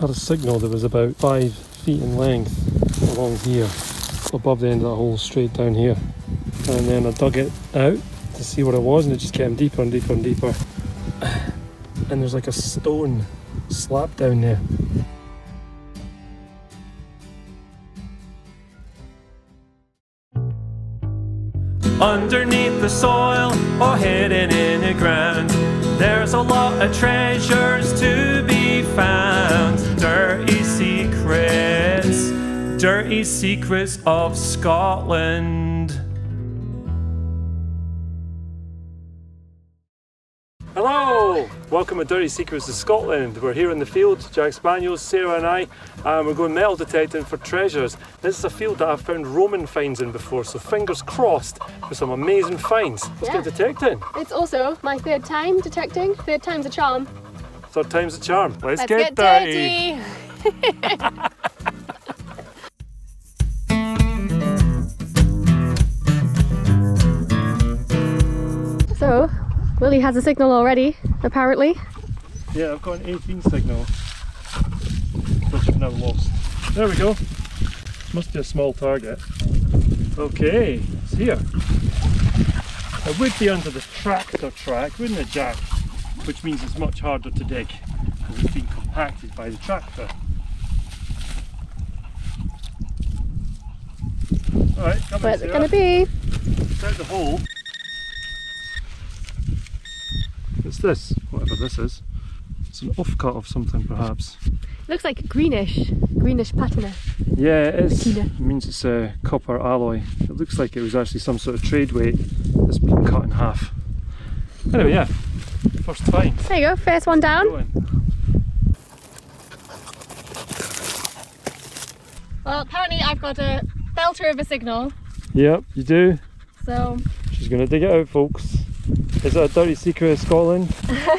had a signal that was about five feet in length along here, above the end of that hole, straight down here. And then I dug it out to see what it was, and it just came deeper and deeper and deeper. And there's like a stone slab down there. Underneath the soil or hidden in the ground, there's a lot of treasures to dirty secrets of Scotland. Hello! Welcome to Dirty Secrets of Scotland. We're here in the field, Jack Spaniels, Sarah and I, and we're going metal detecting for treasures. This is a field that I've found Roman finds in before, so fingers crossed for some amazing finds. Let's Yeah. get detecting. It's also my third time detecting. Third time's a charm. Third time's a charm. Let's, Let's get, get dirty. dirty. So, Willie has a signal already, apparently. Yeah, I've got an 18 signal, which I've now lost. There we go. Must be a small target. Okay, it's here. It would be under the tractor track, wouldn't it, Jack? Which means it's much harder to dig because it's been compacted by the tractor. Alright, come Where's it going to be? It's out the hole. What's this? Whatever this is. It's an offcut of something, perhaps. Looks like greenish, greenish patina. Yeah, it is. Patina. It means it's a copper alloy. It looks like it was actually some sort of trade weight that's been cut in half. Anyway, yeah. First find. There you go, first one down. Well, apparently I've got a belter of a signal, Yep, you do. so She's going to dig it out, folks. Is it a dirty secret of Scotland?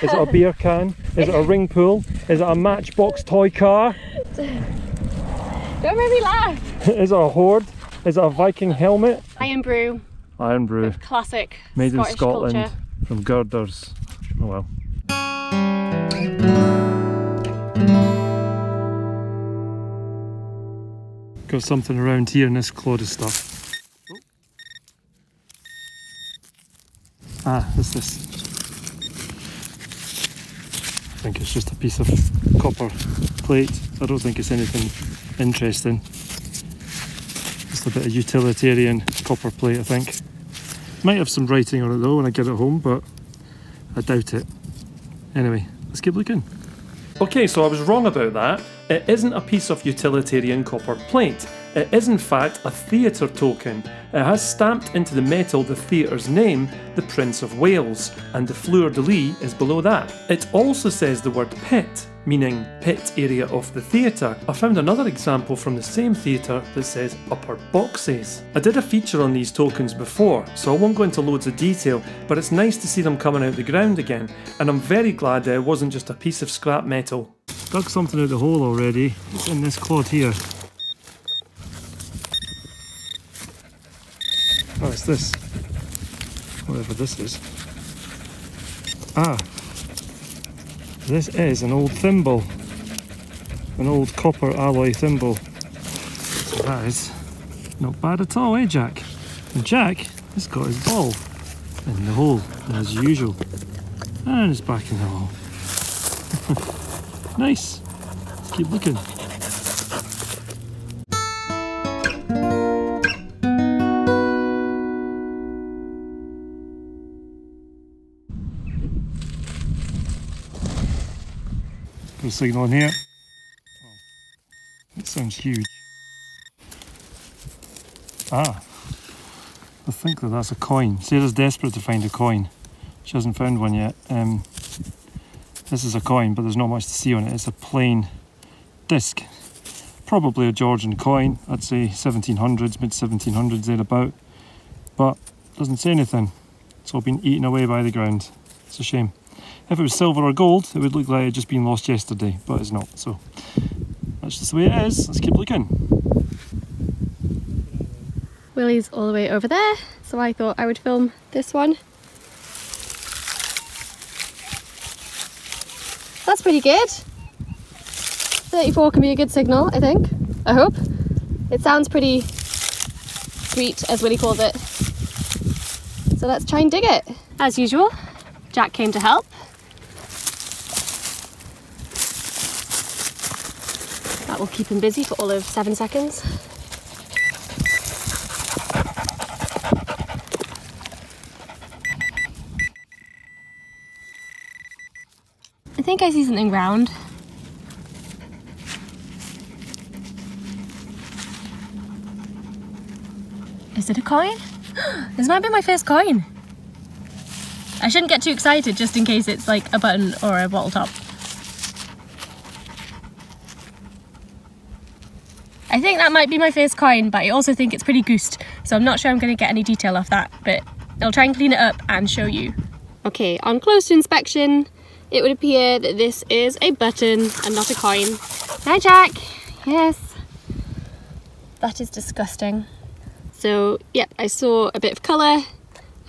Is it a beer can? Is it a ring pool? Is it a matchbox toy car? don't make me laugh. Is it a hoard? Is it a Viking helmet? Irn-Bru, Iron brew. classic Made Scottish in Scotland culture. from girders. Oh well. Got something around here in this clod of stuff. Ah, what's this? I think it's just a piece of copper plate. I don't think it's anything interesting. Just a bit of utilitarian copper plate, I think. Might have some writing on it though when I get it home, but I doubt it. Anyway, let's keep looking. Okay, so I was wrong about that. It isn't a piece of utilitarian copper plate. It is in fact a theatre token. It has stamped into the metal the theatre's name, the Prince of Wales, and the fleur de lis is below that. It also says the word pit, meaning pit area of the theatre. I found another example from the same theatre that says upper boxes. I did a feature on these tokens before, so I won't go into loads of detail, but it's nice to see them coming out the ground again, and I'm very glad that it wasn't just a piece of scrap metal. Dug something out the hole already. It's in this clod here. Oh, it's this. Whatever this is. Ah, this is an old thimble. An old copper alloy thimble. So that is not bad at all, eh, Jack? And Jack has got his ball in the hole, as usual. And it's back in the hole. nice. Let's keep looking. A signal in here. It sounds huge. Ah, I think that that's a coin. Sarah's desperate to find a coin. She hasn't found one yet. Um, this is a coin, but there's not much to see on it. It's a plain disc. Probably a Georgian coin. I'd say 1700s, mid 1700s, thereabout. But doesn't say anything. It's all been eaten away by the ground. It's a shame. If it was silver or gold, it would look like it had just been lost yesterday, but it's not. So that's just the way it is. Let's keep looking. Willie's all the way over there, so I thought I would film this one. That's pretty good. 34 can be a good signal, I think. I hope. It sounds pretty sweet, as Willie called it. So let's try and dig it. As usual, Jack came to help. That will keep him busy for all of seven seconds. I think I see something round. Is it a coin? this might be my first coin. I shouldn't get too excited just in case it's like a button or a bottle top. I think that might be my first coin, but I also think it's pretty goosed, so I'm not sure I'm going to get any detail off that, but I'll try and clean it up and show you. Okay, on closer inspection, it would appear that this is a button and not a coin. Hi Jack! Yes. That is disgusting. So, yep, I saw a bit of colour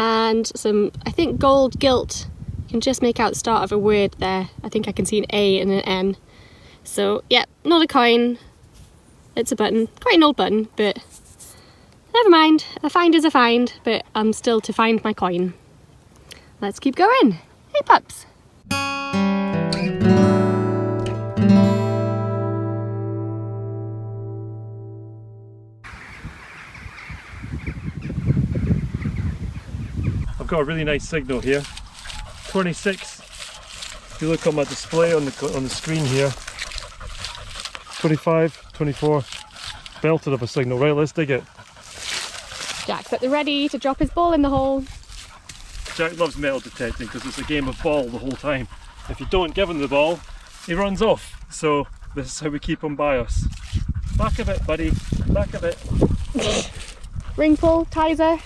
and some, I think, gold gilt. You can just make out the start of a word there. I think I can see an A and an N. So, yep, not a coin. It's a button. Quite an old button, but never mind. A find is a find, but I'm still to find my coin. Let's keep going. Hey, pups. I've got a really nice signal here. 26. If you look on my display on the on the screen here. 25, 24. Belted of a signal. Right, let's dig it. Jack's at the ready to drop his ball in the hole. Jack loves metal detecting because it's a game of ball the whole time. If you don't give him the ball, he runs off. So this is how we keep him by us. Back a bit, buddy. Back a bit. Ring pull, Tizer.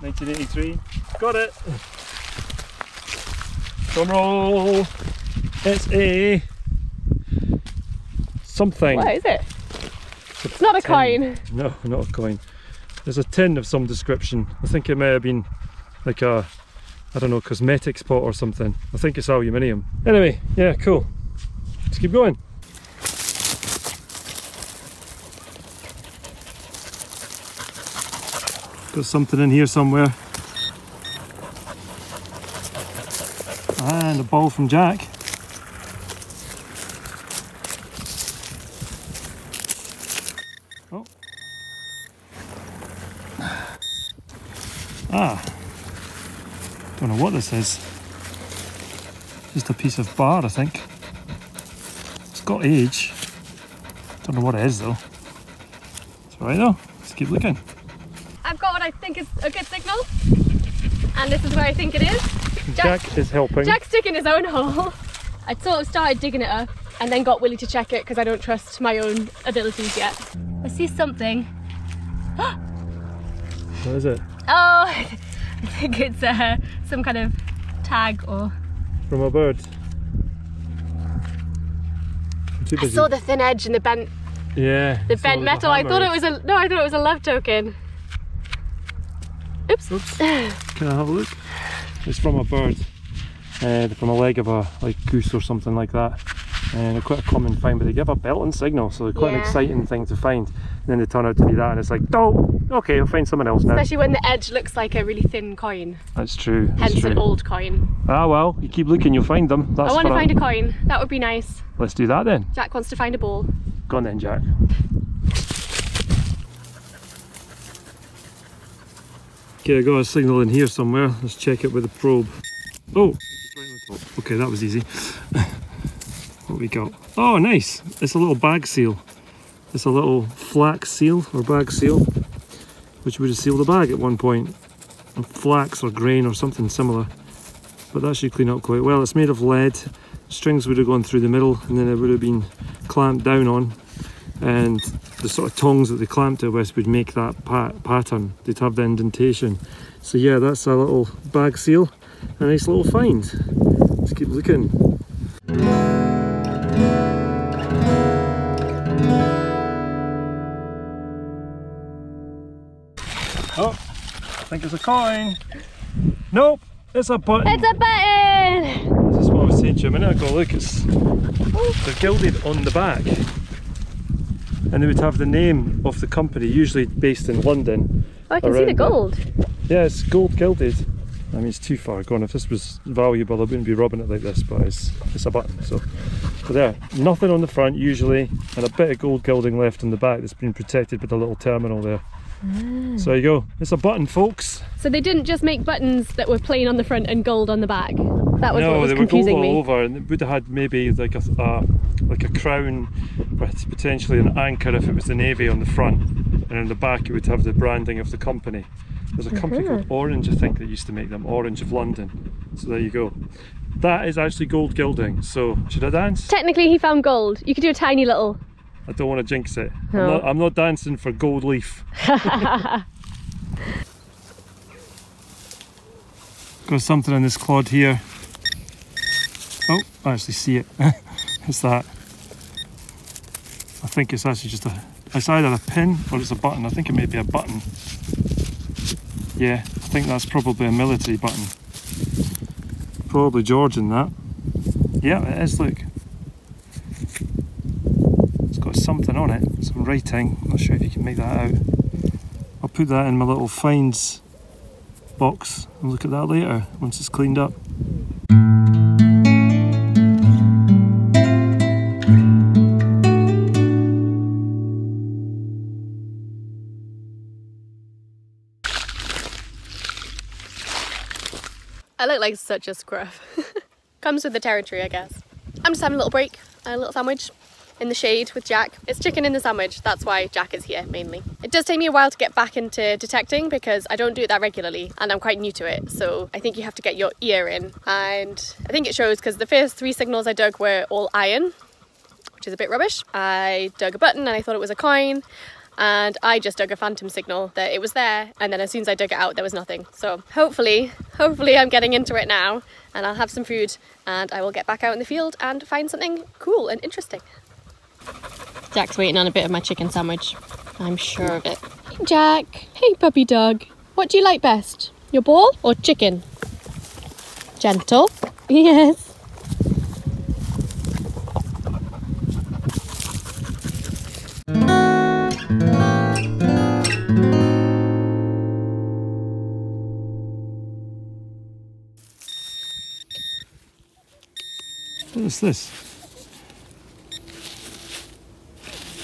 1983. Got it. Drum roll. It's a something. What is it? It's not a coin. No, not a coin. There's a tin of some description. I think it may have been like a, I don't know, cosmetic spot or something. I think it's aluminium. Anyway, yeah, cool. Let's keep going. Got something in here somewhere. Ah, and a ball from Jack. Oh. Ah. Don't know what this is. Just a piece of bar, I think. It's got age. Don't know what it is though. It's alright though. Let's keep looking. I've got what I think is a good signal. And this is where I think it is. Jack, is helping. Jack's digging his own hole. I sort of started digging it up and then got Willie to check it because I don't trust my own abilities yet. I see something. What is it? Oh, I think it's uh, some kind of tag or... From a bird. I'm too I busy. saw the thin edge and the bent, yeah. the bent metal. I thought it was a, no, I thought it was a love token. Oops. Oops. Can I have a look? It's from a bird. Uh, from a leg of a like goose or something like that. And they're quite a common find, but they give a belting signal, so they're quite an exciting thing to find. And then they turn out to be that, and it's like, oh, okay, I'll find someone else now. Especially when the edge looks like a really thin coin, That's true. That's hence true. an old coin. Ah well, you keep looking, you'll find them. That's I want to find a coin. That would be nice. Let's do that then. Jack wants to find a ball. Go on then, Jack. Okay, I got a signal in here somewhere. Let's check it with a probe. Oh, it's right on the top. Okay, that was easy. what we got? Oh, nice. It's a little bag seal. It's a little flax seal or bag seal, which would have sealed a bag at one point. And flax or grain or something similar. But that should clean up quite well. It's made of lead. Strings would have gone through the middle and then it would have been clamped down on and the sort of tongs that they clamped it with would make that pat pattern. They'd have the indentation. So yeah, that's a little bag seal, a nice little find. Let's keep looking. Think it's a coin. Nope, it's a button. It's a button! This is what I was saying to you a minute ago. Look, it's they're gilded on the back, and they would have the name of the company, usually based in London. Oh, I can see the there. gold. Yeah, it's gold gilded. I mean, it's too far gone. If this was valuable, I wouldn't be rubbing it like this, but it's it's a button. So, but there, nothing on the front usually, and a bit of gold gilding left in the back that's been protected with a little terminal there. So there you go. It's a button, folks. So they didn't just make buttons that were plain on the front and gold on the back. That was what no, was they were gold confusing all me. over, and it would have had maybe like a uh, like a crown with potentially an anchor if it was the navy on the front, and in the back it would have the branding of the company. There's a company called. Orange, I think, that used to make them. Orange of London. So there you go. That is actually gold gilding. So should I dance? Technically, he found gold. You could do a tiny little. I don't want to jinx it. I'm, not, I'm not dancing for gold leaf. Got something in this clod here. Oh, I actually see it. it's that. I think it's actually just a. It's either a pin or it's a button. I think it may be a button. Yeah, I think that's probably a military button. Probably Georgian that. Yeah, it is. Look, something on it, some writing. I'm not sure if you can make that out. I'll put that in my little finds box and look at that later once it's cleaned up. I look like such a scruff. Comes with the territory, I guess. I'm just having a little break, a little sandwich in the shade with Jack. It's chicken in the sandwich, that's why Jack is here mainly. It does take me a while to get back into detecting because I don't do it that regularly and I'm quite new to it. So I think you have to get your ear in. And I think it shows because the first three signals I dug were all iron, which is a bit rubbish. I dug a button and I thought it was a coin. And I just dug a phantom signal that it was there, and then as soon as I dug it out, there was nothing. So hopefully, hopefully, I'm getting into it now, and I'll have some food, and I will get back out in the field and find something cool and interesting. Jack's waiting on a bit of my chicken sandwich. I'm sure of it. Hey, Jack. Hey, puppy dog. What do you like best? Your ball or chicken? Gentle. Yes. What is this?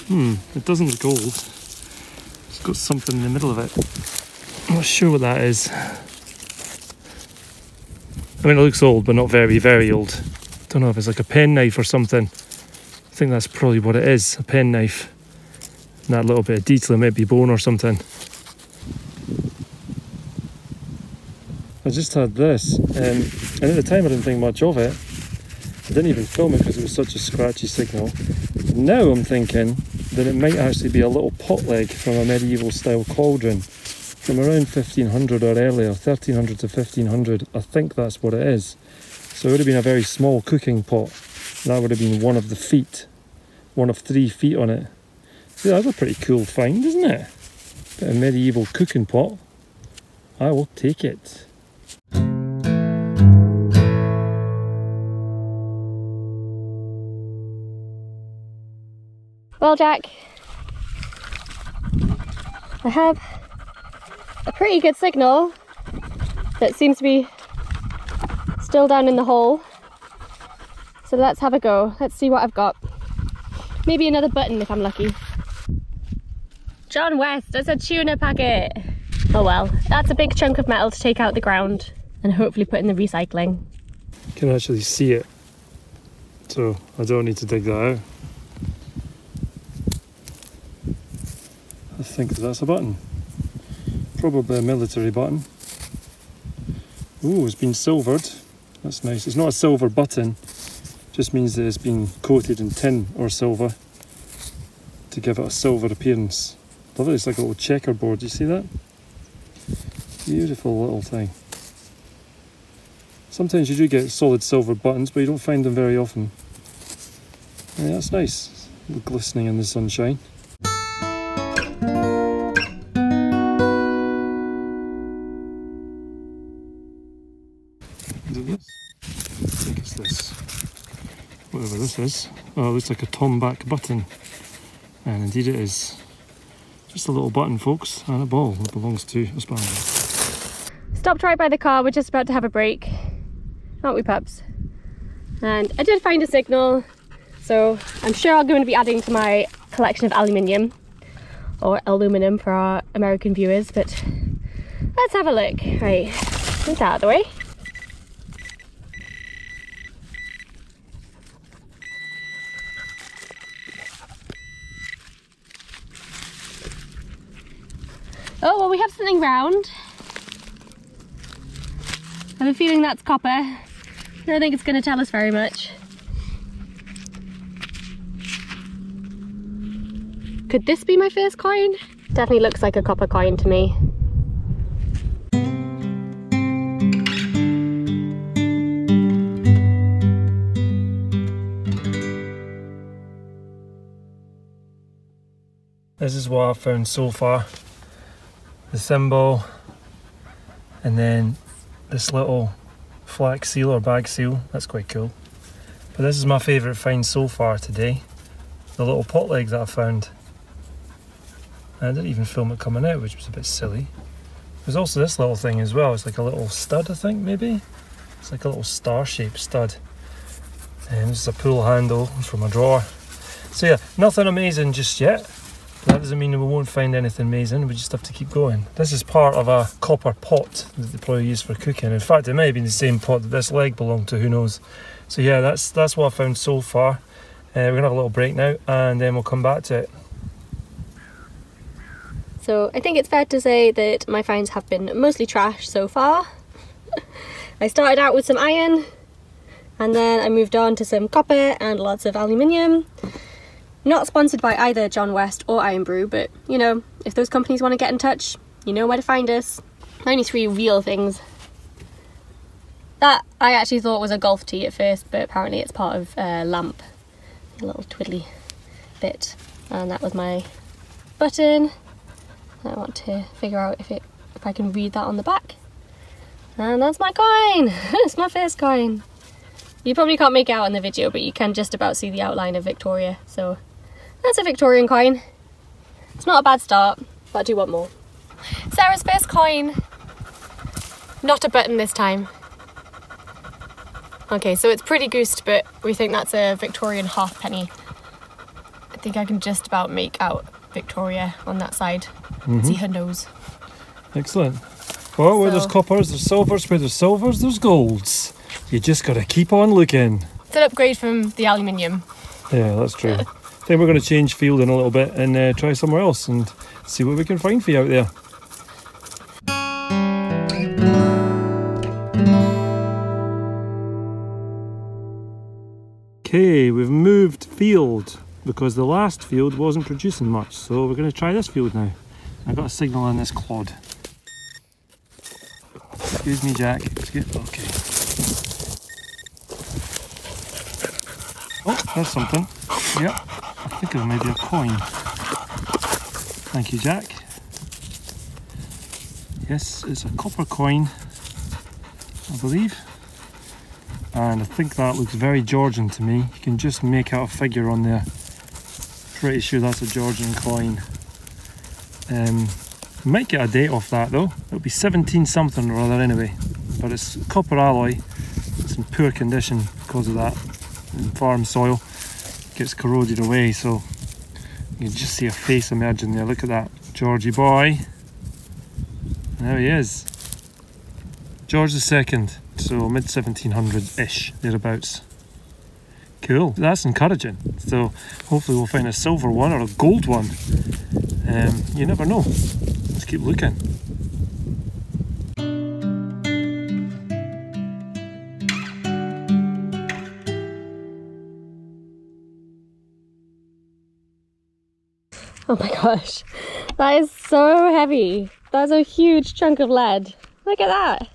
Hmm, it doesn't look gold. It's got something in the middle of it. I'm not sure what that is. I mean, it looks old, but not very, very old. I don't know if it's like a pen knife or something. I think that's probably what it is a pen knife. And that little bit of detail, it might be bone or something. I just had this, um, and at the time I didn't think much of it. I didn't even film it because it was such a scratchy signal. Now I'm thinking that it might actually be a little pot leg from a medieval style cauldron from around 1500 or earlier, 1300 to 1500. I think that's what it is. So it would have been a very small cooking pot. That would have been one of the feet, one of three feet on it. See, that's a pretty cool find, isn't it? Bit of medieval cooking pot. I will take it. Well, Jack, I have a pretty good signal that seems to be still down in the hole. So let's have a go. Let's see what I've got. Maybe another button if I'm lucky. John West, there's a tuna packet. Oh well, that's a big chunk of metal to take out the ground and hopefully put in the recycling. can actually see it. So I don't need to dig that out. I think that's a button. Probably a military button. Ooh, it's been silvered. That's nice. It's not a silver button, just means that it's been coated in tin or silver to give it a silver appearance. Love it, it's like a little checkerboard. Do you see that? Beautiful little thing. Sometimes you do get solid silver buttons, but you don't find them very often. Yeah, that's nice. Glistening in the sunshine. Is. Oh, it looks like a tombac button. And indeed it is. Just a little button, folks, and a ball that belongs to a Spaniel. Stopped right by the car, we're just about to have a break. Aren't we, pups? And I did find a signal, so I'm sure I'm going to be adding to my collection of aluminium, or aluminum for our American viewers, but let's have a look. Right, get out of the way. Oh, round. I have a feeling that's copper. I don't think it's going to tell us very much. Could this be my first coin? Definitely looks like a copper coin to me. This is what I've found so far. The symbol and then this little flax seal or bag seal, that's quite cool. But this is my favourite find so far today. The little pot leg that I found. I didn't even film it coming out, which was a bit silly. There's also this little thing as well, it's like a little stud I think maybe? It's like a little star shaped stud. And this is a pull handle from a drawer. So yeah, nothing amazing just yet. That doesn't mean we won't find anything amazing, we just have to keep going. This is part of a copper pot that they probably use for cooking. In fact, it may have been the same pot that this leg belonged to, who knows. So yeah, that's that's what I found so far. Uh, we're gonna have a little break now and then we'll come back to it. So I think it's fair to say that my finds have been mostly trash so far. I started out with some iron and then I moved on to some copper and lots of aluminium. Not sponsored by either John West or Irn-Bru, but you know, if those companies want to get in touch, you know where to find us. Only three real things. That I actually thought was a golf tee at first, but apparently it's part of a lamp. A little twiddly bit. And that was my button. I want to figure out if it if I can read that on the back. And that's my coin! it's my first coin. You probably can't make out in the video, but you can just about see the outline of Victoria, so that's a Victorian coin. It's not a bad start, but I do want more. Sarah's first coin. Not a button this time. Okay, so it's pretty goosed, but we think that's a Victorian halfpenny. I think I can just about make out Victoria on that side. Mm-hmm. See her nose. Excellent. Well, where there's coppers, there's silvers, where there's silvers, there's golds. You just gotta keep on looking. It's an upgrade from the aluminium. Yeah, that's true. I think we're going to change field in a little bit and uh, try somewhere else and see what we can find for you out there. Okay, we've moved field because the last field wasn't producing much, so we're going to try this field now. I've got a signal on this clod. Excuse me, Jack. Excuse. Okay. Oh, there's something. Yep, Think it may be a coin. Thank you, Jack. Yes, it's a copper coin, I believe. And I think that looks very Georgian to me. You can just make out a figure on there. Pretty sure that's a Georgian coin. Um, might get a date off that though. It'll be 17 something or other anyway. But it's copper alloy. It's in poor condition because of that. Farm soil gets corroded away so you can just see a face emerging there. Look at that Georgie boy. There he is. George second. So mid 1700s ish thereabouts. Cool. That's encouraging. So hopefully we'll find a silver one or a gold one. Um, you never know. Let's keep looking Oh my gosh, that is so heavy. That's a huge chunk of lead. Look at that.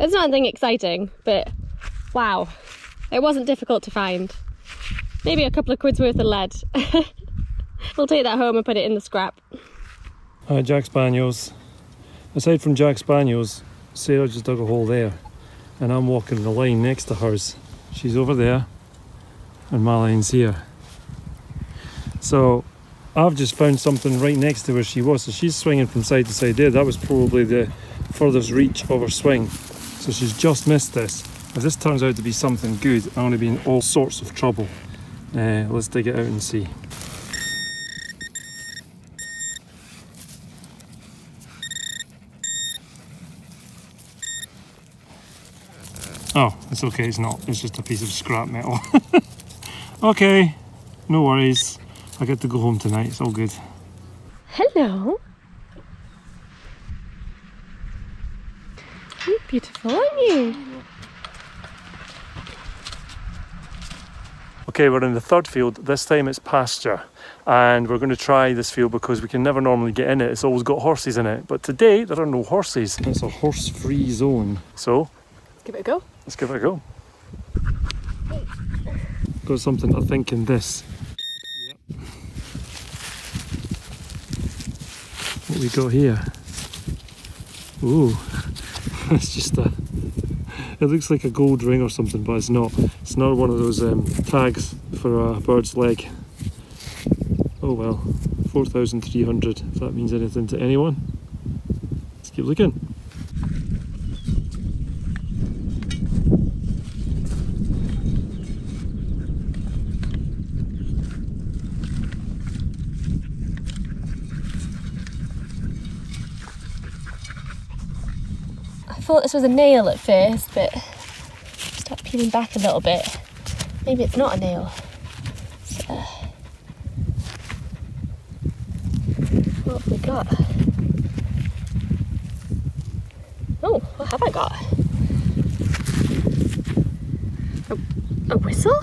It's not anything exciting, but wow, it wasn't difficult to find. Maybe a couple of quid's worth of lead. we'll take that home and put it in the scrap. Hi, Jack Spaniels. Aside from Jack Spaniels, Sarah just dug a hole there, and I'm walking the line next to hers. She's over there, and Marlene's here. So I've just found something right next to where she was. So she's swinging from side to side there. That was probably the furthest reach of her swing. So she's just missed this. If this turns out to be something good, I'm going to be in all sorts of trouble. Uh, let's dig it out and see. Oh, it's okay, it's not. It's just a piece of scrap metal. okay, no worries. I get to go home tonight, it's all good. Hello. You're beautiful, aren't you? Okay, we're in the third field. This time it's pasture. And we're going to try this field because we can never normally get in it. It's always got horses in it. But today there are no horses. It's a horse free zone. So Let's give it a go. let's give it a go. Got something to think in this. We got here? Ooh, it's just a. It looks like a gold ring or something, but it's not. It's not one of those um, tags for a bird's leg. Oh well, 4,300 if that means anything to anyone. Let's keep looking. Thought this was a nail at first, but start peeling back a little bit. Maybe it's not a nail. So, what have we got? Oh, what have I got? A, a whistle?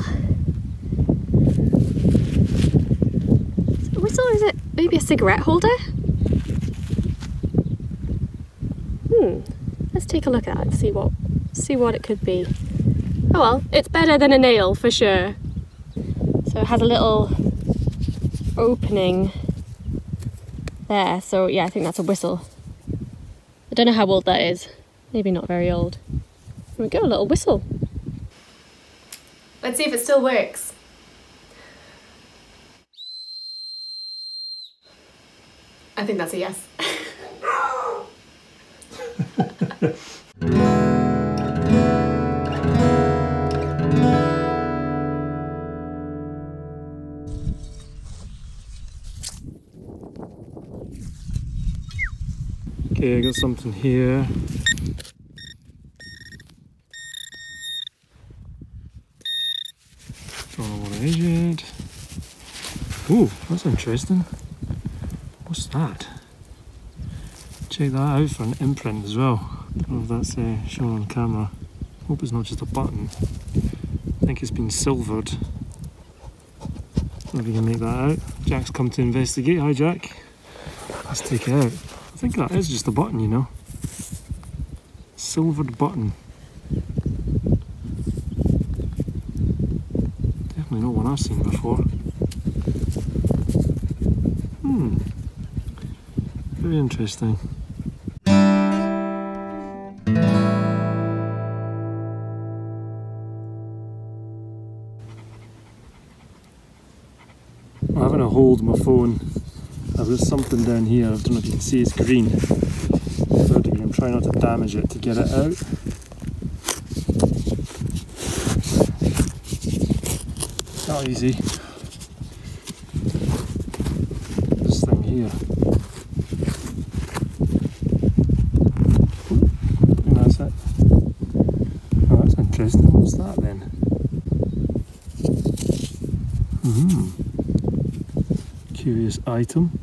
Is it a whistle or is it maybe a cigarette holder? Hmm. Let's take a look at it see what see what it could be. Oh well, it's better than a nail for sure. So it has a little opening there. So yeah, I think that's a whistle. I don't know how old that is. Maybe not very old. There we go, a little whistle. Let's see if it still works. I think that's a yes. Okay, I got something here. Don't know what it is. Ooh, that's interesting. What's that? Check that out for an imprint as well. If that's uh, shown on camera. Hope it's not just a button. I think it's been silvered. If you can make that out. Jack's come to investigate. Hi, Jack. Let's take it out. I think that is just a button, you know. Silvered button. Definitely not one I've seen before. Hmm. Very interesting. Hold my phone uh, I've got something down here, I don't know if you can see it's green. I'm trying not to damage it to get it out. Not easy. This thing here. Ooh, and that's it. Oh, that's interesting. What's that then? Hmm. Curious item.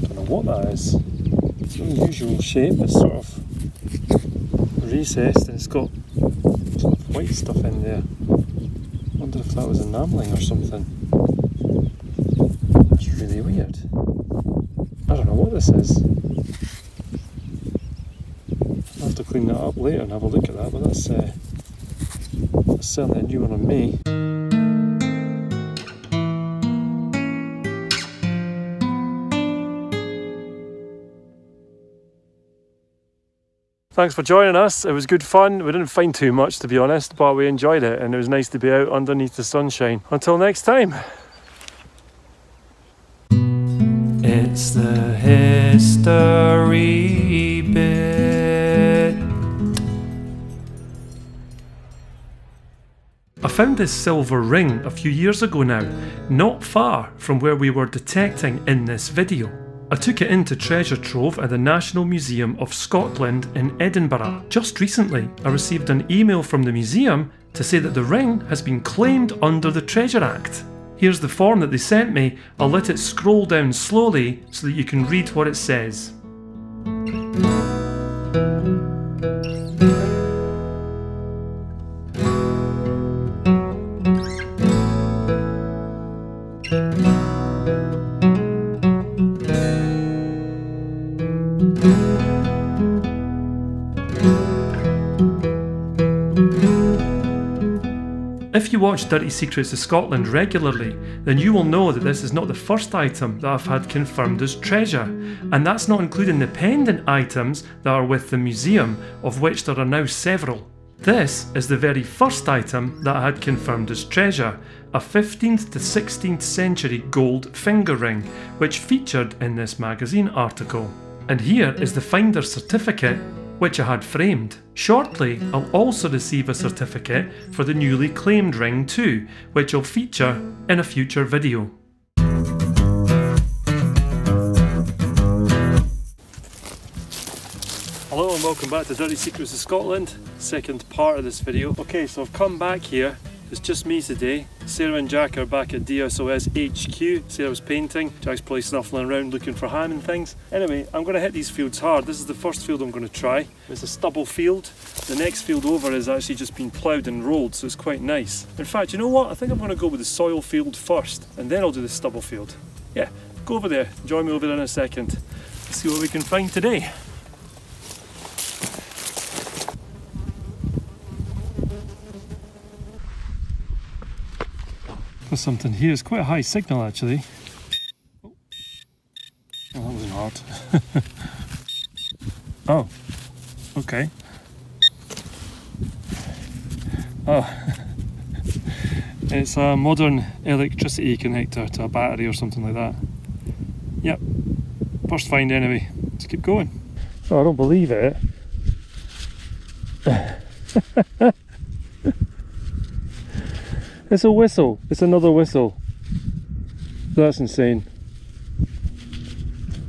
Don't know what that is. It's an unusual shape. It's sort of recessed and it's got sort of white stuff in there. I Wonder if that was enamelling or something. That's really weird. I don't know what this is. I'll have to clean that up later and have a look at that, but that's, uh, that's certainly a new one on me. Thanks for joining us. It was good fun. We didn't find too much, to be honest, but we enjoyed it and it was nice to be out underneath the sunshine. Until next time. It's the history bit. I found this silver ring a few years ago now, not far from where we were detecting in this video. I took it into Treasure Trove at the National Museum of Scotland in Edinburgh. Just recently, I received an email from the museum to say that the ring has been claimed under the Treasure Act. Here's the form that they sent me. I'll let it scroll down slowly so that you can read what it says. If you watch Dirty Secrets of Scotland regularly, then you will know that this is not the first item that I've had confirmed as treasure, and that's not including the pendant items that are with the museum, of which there are now several. This is the very first item that I had confirmed as treasure, a 15th to 16th century gold finger ring, which featured in this magazine article. And here is the finder's certificate which I had framed. Shortly, I'll also receive a certificate for the newly claimed ring too, which will feature in a future video. Hello and welcome back to Dirty Secrets of Scotland, second part of this video. Okay, so I've come back here it's just me today. Sarah and Jack are back at DSOS HQ. Sarah's painting. Jack's probably snuffling around looking for ham and things. Anyway, I'm going to hit these fields hard. This is the first field I'm going to try. It's a stubble field. The next field over has actually just been ploughed and rolled, so it's quite nice. In fact, you know what? I think I'm going to go with the soil field first, and then I'll do the stubble field. Yeah, go over there. Join me over there in a second. See what we can find today. There's something here. It's quite a high signal actually. Oh, that wasn't hard. oh, okay. Oh, it's a modern electricity connector to a battery or something like that. Yep, first find anyway. Let's keep going. Oh, I don't believe it. It's a whistle. It's another whistle. That's insane.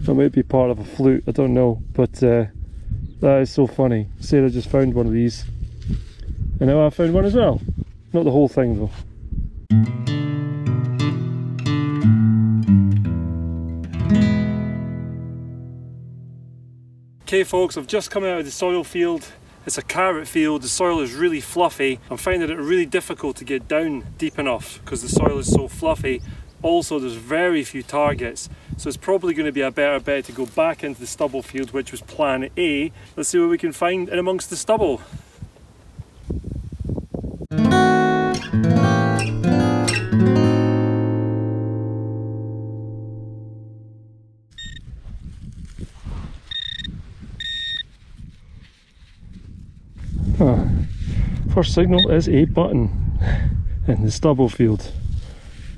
That might be part of a flute, I don't know. But uh, that is so funny. Sarah just found one of these. And now I found one as well. Not the whole thing though. Okay folks, I've just come out of the soil field it's a carrot field, the soil is really fluffy. I'm finding it really difficult to get down deep enough because the soil is so fluffy. Also, there's very few targets, so it's probably going to be a better bet to go back into the stubble field, which was plan A. Let's see what we can find in amongst the stubble. First signal is a button in the stubble field.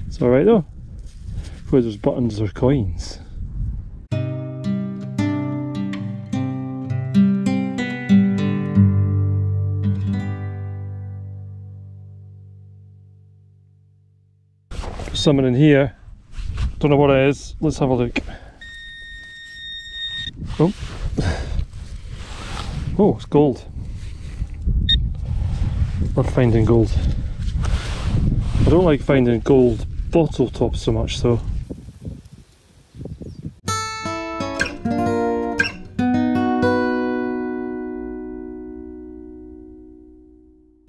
It's alright though, where there's buttons or coins. Something in here, don't know what it is, let's have a look. Oh, oh it's gold. Love finding gold. I don't like finding gold bottle tops so much though.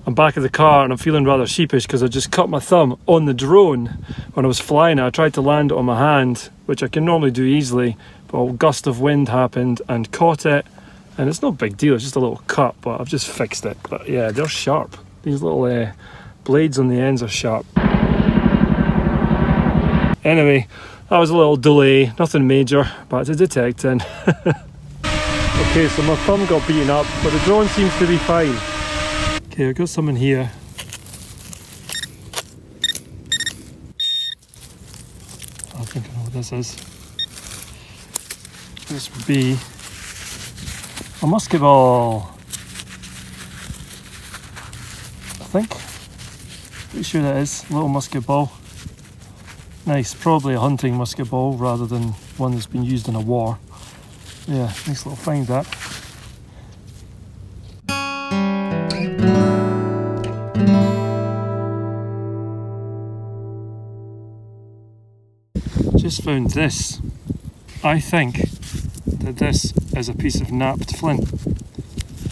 I'm back at the car and I'm feeling rather sheepish because I just cut my thumb on the drone when I was flying I tried to land it on my hand, which I can normally do easily, but a gust of wind happened and caught it. And it's no big deal, it's just a little cut, but I've just fixed it. But yeah, they're sharp. These little uh, blades on the ends are sharp. Anyway, that was a little delay, nothing major, but to detect in. okay, so my thumb got beaten up, but the drone seems to be fine. Okay, I've got something here. I think I know what this is. This would be a musket ball. I think. Pretty sure that is. Little musket ball. Nice, probably a hunting musket ball rather than one that's been used in a war. Yeah, nice little find that. Just found this. I think that this is a piece of knapped flint.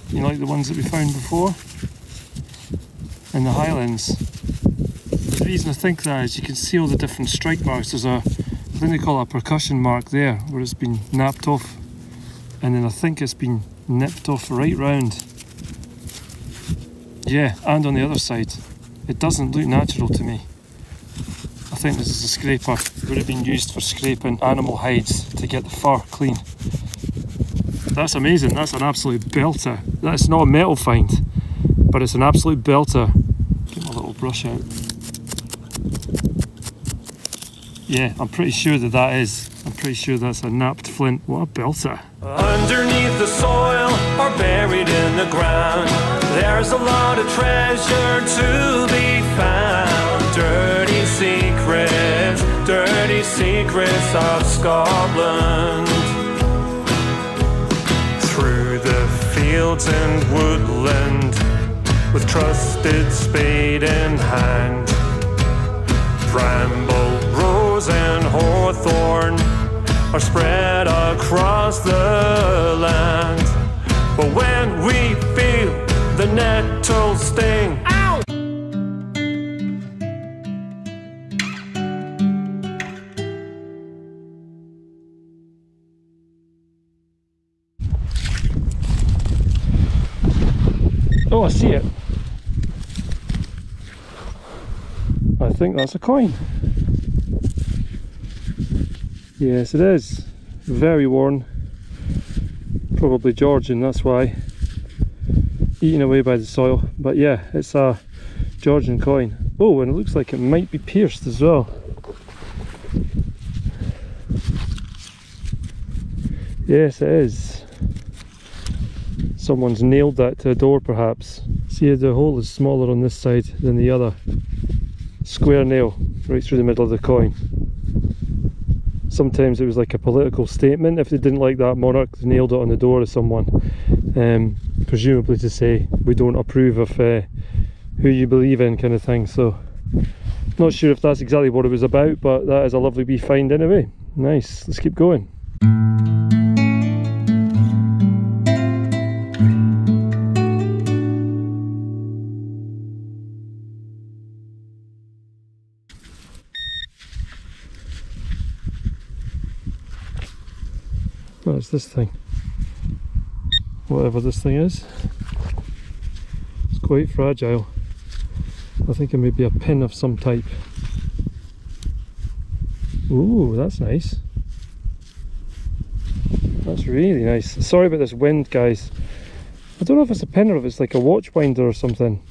You know, like the ones that we found before in the Highlands. The reason I think that is you can see all the different strike marks. There's a, I think they call it a percussion mark there, where it's been knapped off, and then I think it's been nipped off right round. Yeah, and on the other side. It doesn't look natural to me. I think this is a scraper. It would have been used for scraping animal hides to get the fur clean. That's amazing. That's an absolute belter. That's not a metal find, but it's an absolute belter. Get my little brush out. Yeah, I'm pretty sure that that is. I'm pretty sure that's a knapped flint. What a belter. Underneath the soil or buried in the ground, there's a lot of treasure to be found. Dirty secrets, dirty secrets of Scotland. Through the fields and woodland, with trusted spade in hand, bramble, rose, and hawthorn are spread across the land. But when we feel the nettle sting! Oh, I see it. Think that's a coin. Yes, it is. Very worn. Probably Georgian, that's why. Eaten away by the soil. But yeah, it's a Georgian coin. Oh, and it looks like it might be pierced as well. Yes, it is. Someone's nailed that to a door perhaps. See the hole is smaller on this side than the other. Square nail right through the middle of the coin. Sometimes it was like a political statement. If they didn't like that monarch, they nailed it on the door of someone. Um, presumably to say we don't approve of uh, who you believe in kind of thing. So not sure if that's exactly what it was about, but that is a lovely wee find anyway. Nice, let's keep going. This thing? Whatever this thing is. It's quite fragile. I think it may be a pin of some type. Ooh, that's nice. That's really nice. Sorry about this wind, guys. I don't know if it's a pin or if it's like a watch winder or something.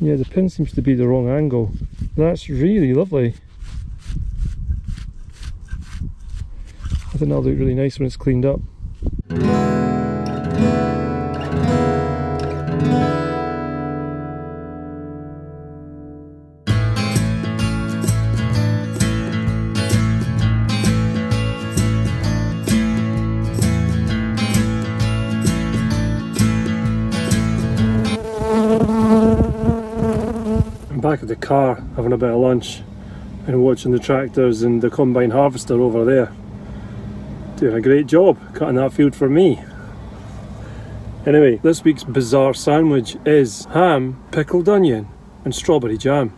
Yeah, the pin seems to be the wrong angle. That's really lovely. I think that'll look really nice when it's cleaned up. I'm back at the car having a bit of lunch and watching the tractors and the combine harvester over there doing a great job cutting that field for me. Anyway, this week's bizarre sandwich is ham, pickled onion, and strawberry jam.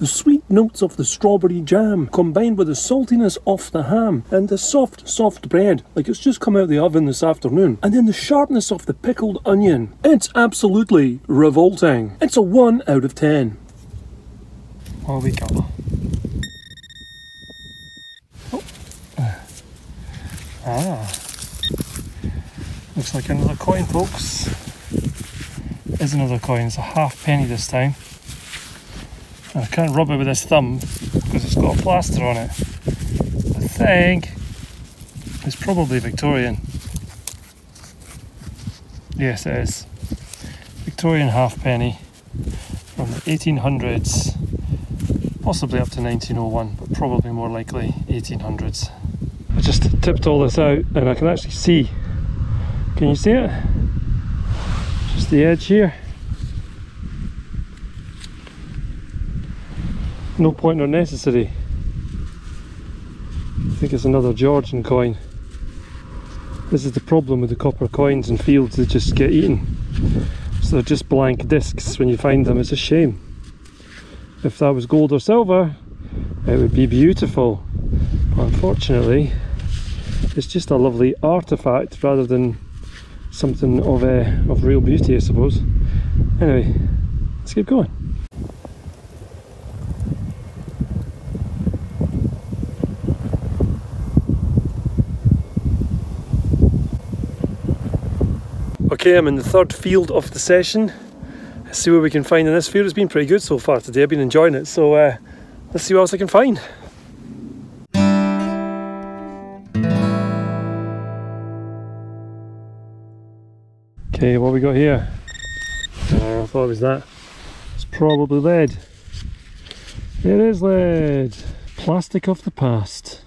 The sweet notes of the strawberry jam combined with the saltiness of the ham and the soft, soft bread, like it's just come out of the oven this afternoon, and then the sharpness of the pickled onion. It's absolutely revolting. It's a 1 out of 10. Oh, we vi. Oh. Ah. Looks like another coin, folks. There's another coin. It's a half penny this time. I can't rub it with this thumb because it's got a plaster on it. I think it's probably Victorian. Yes, it is. Victorian halfpenny from the 1800s possibly up to 1901, but probably more likely 1800s. I just tipped all this out and I can actually see. Can you see it? Just the edge here. No point or necessary. I think it's another Georgian coin. This is the problem with the copper coins and fields, they just get eaten. So they're just blank discs when you find them, it's a shame. If that was gold or silver, it would be beautiful. But unfortunately, it's just a lovely artifact rather than something of, uh, of real beauty, I suppose. Anyway, let's keep going. Okay, I'm in the third field of the session. See what we can find in this field. It's been pretty good so far today. I've been enjoying it. So uh, let's see what else I can find. Okay, what we got here? Oh, I thought it was that. It's probably lead. It is lead. Plastic of the past.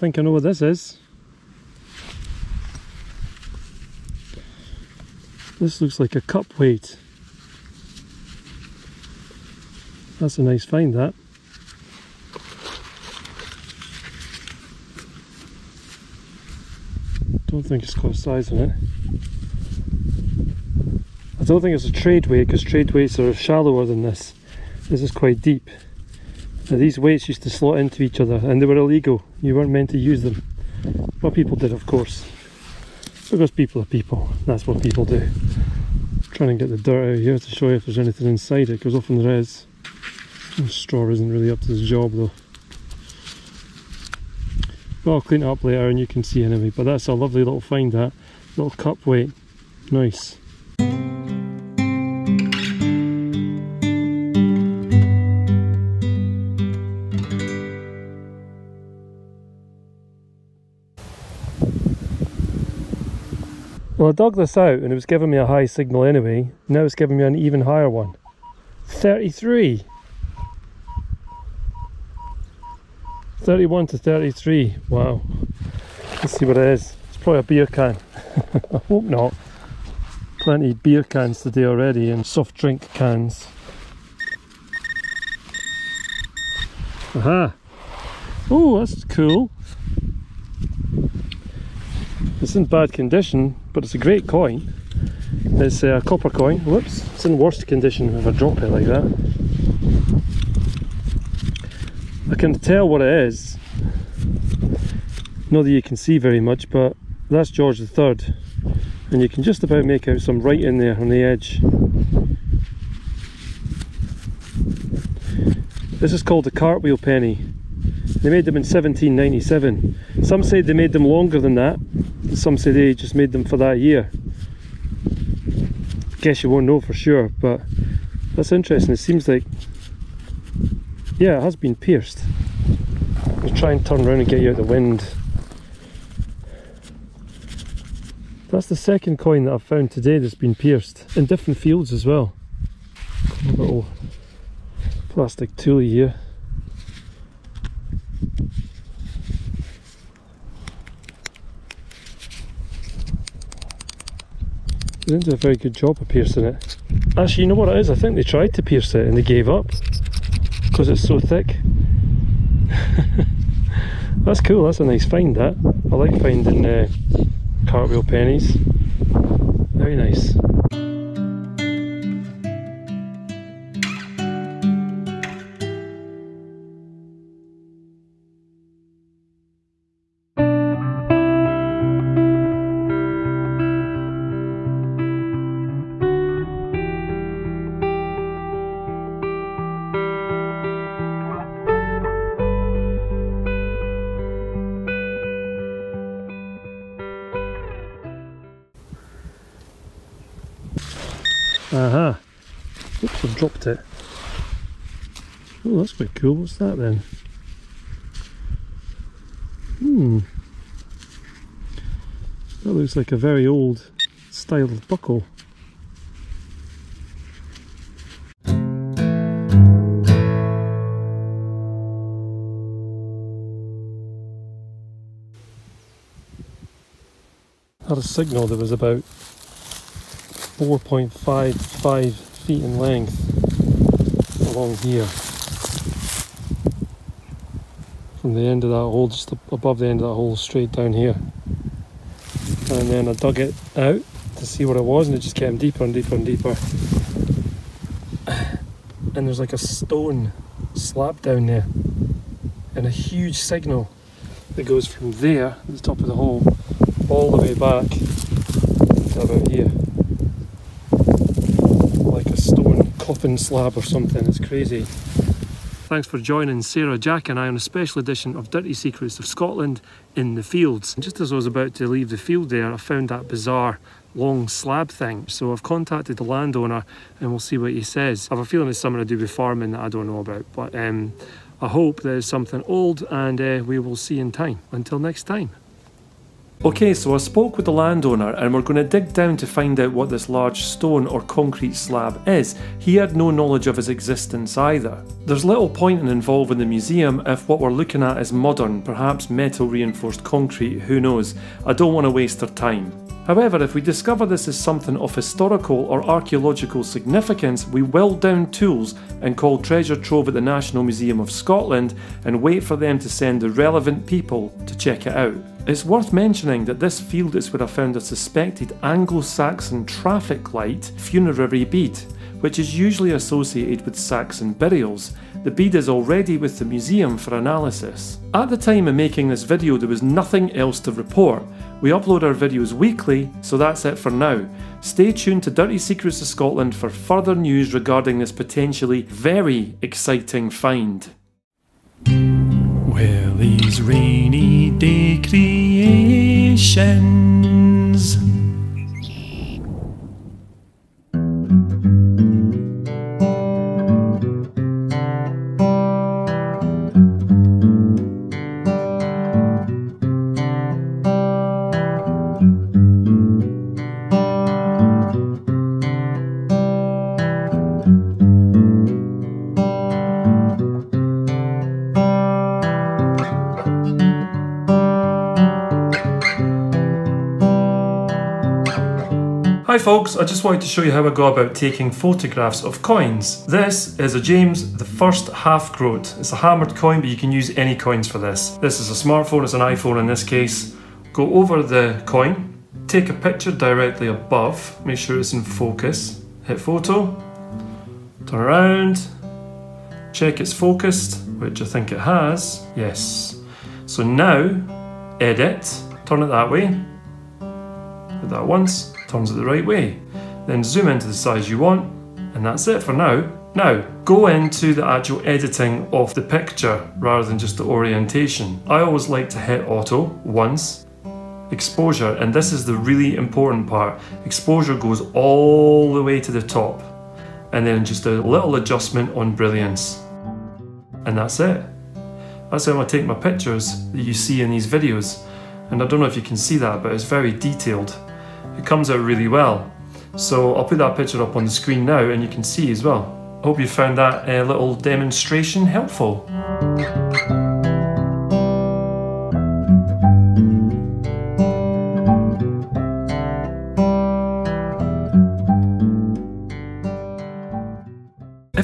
Think I know what this is. This looks like a cup weight. That's a nice find that. Don't think it's got a size on it. I don't think it's a trade weight because trade weights are shallower than this. This is quite deep. Now these weights used to slot into each other and they were illegal. You weren't meant to use them. Well people did of course. Because people are people. That's what people do. I'm trying to get the dirt out here to show you if there's anything inside it because often there is. Straw isn't really up to the job though. Well, I'll clean it up later and you can see anyway. But that's a lovely little find that. Little cup weight. Nice. Well, I dug this out and it was giving me a high signal anyway. Now it's giving me an even higher one. 33. 31 to 33. Wow. Let's see what it is. It's probably a beer can. I hope not. Plenty beer cans today already and soft drink cans. Aha. Oh, that's cool. It's in bad condition, but it's a great coin. It's a copper coin. Whoops, it's in worst condition if I drop it like that. I can tell what it is. Not that you can see very much, but that's George III. And you can just about make out some writing there on the edge. This is called the cartwheel penny. They made them in 1797. Some say they made them longer than that. Some say they just made them for that year. Guess you won't know for sure, but that's interesting. It seems like, yeah, it has been pierced. I'll try and turn around and get you out of the wind. That's the second coin that I've found today that's been pierced in different fields as well. A little plastic toolie here. They didn't do a very good job of piercing it. Actually, you know what it is? I think they tried to pierce it and they gave up because it's so thick. That's cool, that's a nice find that. I like finding uh, cartwheel pennies. Very nice. Dropped it. Oh, that's quite cool. What's that then? Hmm. That looks like a very old style buckle. Had a signal that was about 4.55 feet in length along here. From the end of that hole, just above the end of that hole, straight down here. And then I dug it out to see what it was, and it just came deeper and deeper and deeper. And there's like a stone slab down there, and a huge signal that goes from there, at the top of the hole, all the way back to about here slab or something. It's crazy. Thanks for joining Sarah, Jack and I on a special edition of Dirty Secrets of Scotland in the Fields. And just as I was about to leave the field there, I found that bizarre long slab thing. So I've contacted the landowner and we'll see what he says. I have a feeling it's something to do with farming that I don't know about. But um, I hope there's something old and uh, we will see in time. Until next time. Okay, so I spoke with the landowner and we're going to dig down to find out what this large stone or concrete slab is. He had no knowledge of its existence either. There's little point in involving the museum if what we're looking at is modern, perhaps metal reinforced concrete, who knows. I don't want to waste their time. However, if we discover this is something of historical or archaeological significance, we will down tools and call Treasure Trove at the National Museum of Scotland and wait for them to send the relevant people to check it out. It's worth mentioning that this field is where I found a suspected Anglo Saxon traffic light funerary bead, which is usually associated with Saxon burials. The bead is already with the museum for analysis. At the time of making this video, there was nothing else to report. We upload our videos weekly, so that's it for now. Stay tuned to Dirty Secrets of Scotland for further news regarding this potentially very exciting find. Well, these rainy day creations. Folks, I just wanted to show you how I go about taking photographs of coins. This is a James the first half groat. It's a hammered coin but you can use any coins for this. This is a smartphone, it's an iPhone in this case. Go over the coin, take a picture directly above, make sure it's in focus, hit photo, turn around, check it's focused, which I think it has, yes. So now, edit, turn it that way, that once, turns it the right way. Then zoom into the size you want, and that's it for now. Now, go into the actual editing of the picture rather than just the orientation. I always like to hit auto once, exposure, and this is the really important part. Exposure goes all the way to the top, and then just a little adjustment on brilliance. And that's it. That's how I take my pictures that you see in these videos. And I don't know if you can see that, but it's very detailed it comes out really well. So I'll put that picture up on the screen now and you can see as well. I hope you found that uh, little demonstration helpful.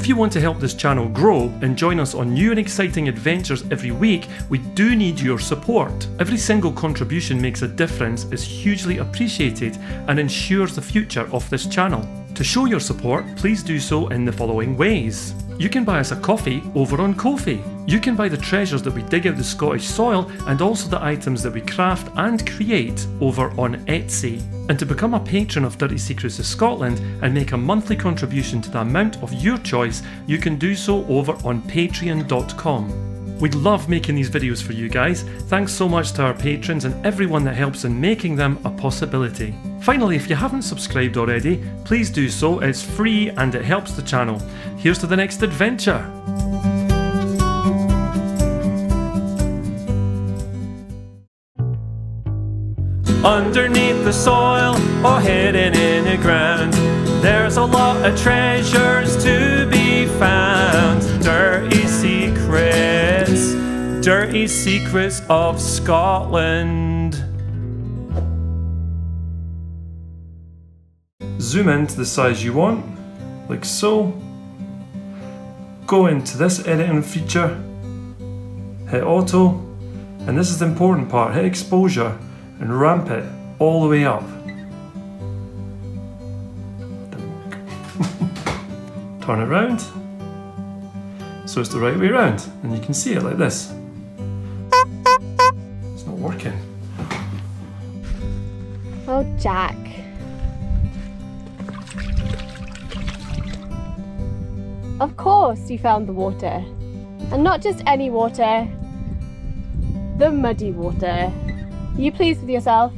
If you want to help this channel grow and join us on new and exciting adventures every week, we do need your support. Every single contribution makes a difference, is hugely appreciated, and ensures the future of this channel. To show your support, please do so in the following ways. You can buy us a coffee over on Ko-fi. You can buy the treasures that we dig out the Scottish soil and also the items that we craft and create over on Etsy. And to become a patron of Dirty Secrets of Scotland and make a monthly contribution to the amount of your choice, you can do so over on patreon.com. We love making these videos for you guys. Thanks so much to our patrons and everyone that helps in making them a possibility. Finally, if you haven't subscribed already, please do so. It's free and it helps the channel. Here's to the next adventure. Underneath the soil or hidden in the ground, there's a lot of treasures to be found. Dirty secrets of Scotland. Zoom in to the size you want, like so. Go into this editing feature, hit auto, and this is the important part, hit exposure and ramp it all the way up. Turn it around so it's the right way around and you can see it like this. Working. Oh, Jack. Of course you found the water. And not just any water, the muddy water. Are you pleased with yourself?